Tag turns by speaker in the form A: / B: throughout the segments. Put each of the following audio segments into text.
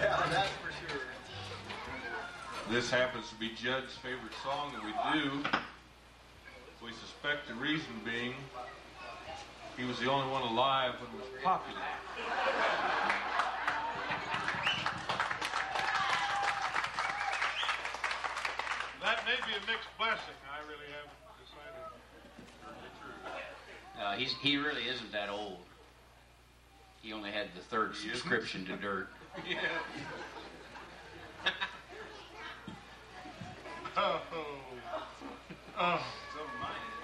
A: Yeah, that's for sure.
B: This happens to be Judd's favorite song that we do. We suspect the reason being he was the only one alive when it was popular.
C: That may be a mixed blessing. I really haven't decided.
D: Uh, he's, he really isn't that old. He only had the third
B: He isn't?
D: subscription to Dirt.
B: Yeah.
C: Oh, oh, I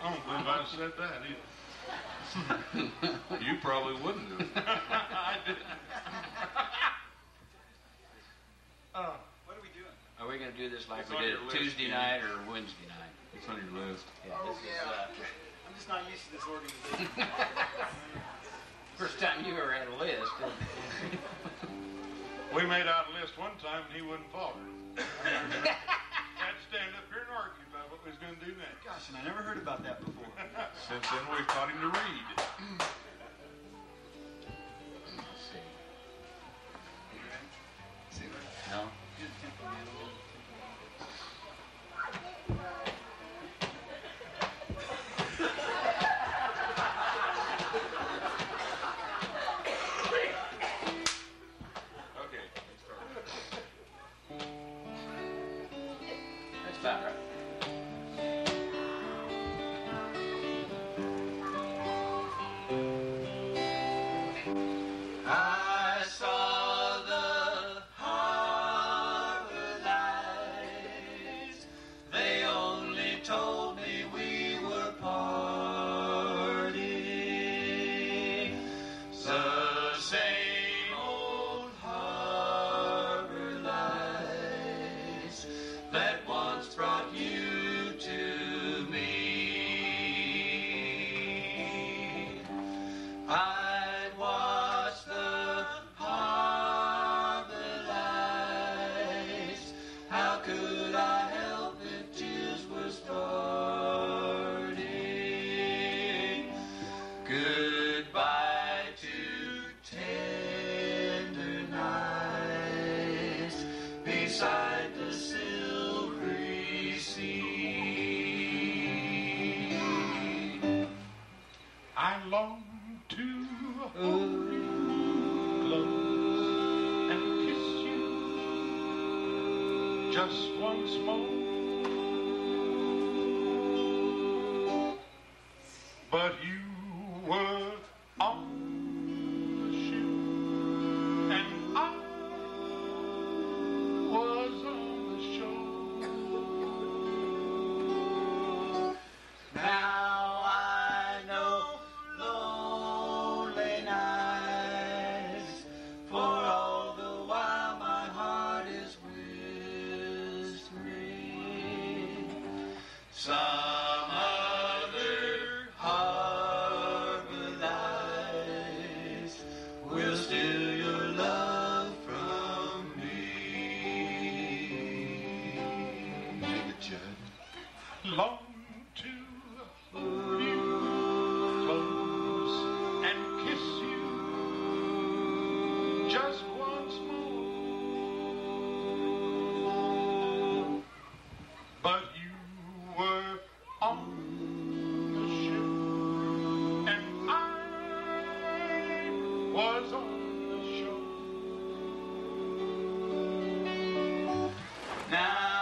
C: don't believe I said that either.
B: You probably wouldn't have.
C: I didn't. Oh,
A: What are we doing?
D: Are we going to do this like
B: It's
D: we did it Tuesday
B: Ian.
D: night or Wednesday night?
B: It's on your list.
D: Yeah,
A: Oh,
D: this is
A: yeah.
D: uh,
A: I'm just not used to this organization.
D: First time you ever had a list.
C: we made out a list one time and he wouldn't follow it. Had to stand up here and argue about what we was going to do next.
A: Gosh, and I never heard about that before.
B: Since then, we've taught him to read.
A: I
C: long to hold you close and kiss you just once more. But you were on
A: some other harbor will steal your love from me.
C: long to hold was on the shore.
A: Now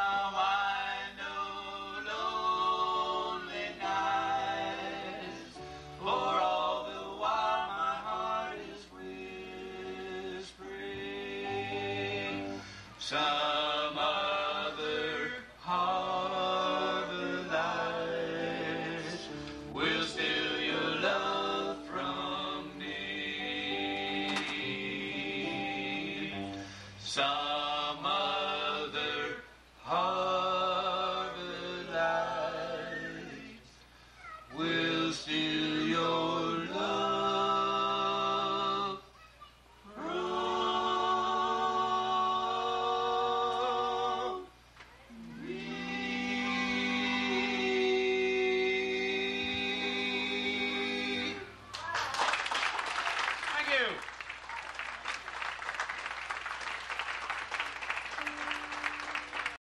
A: I from me. Some